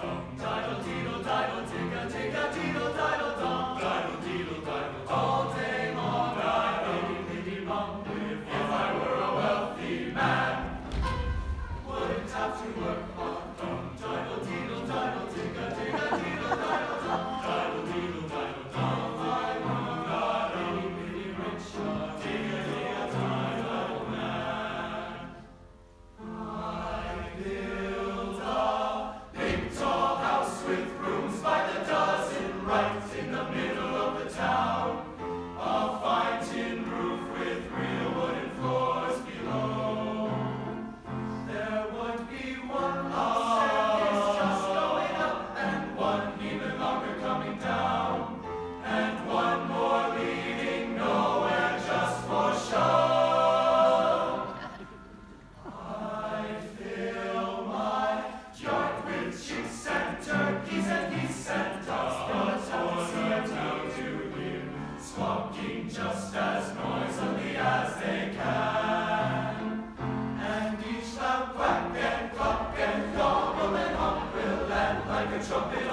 come. something.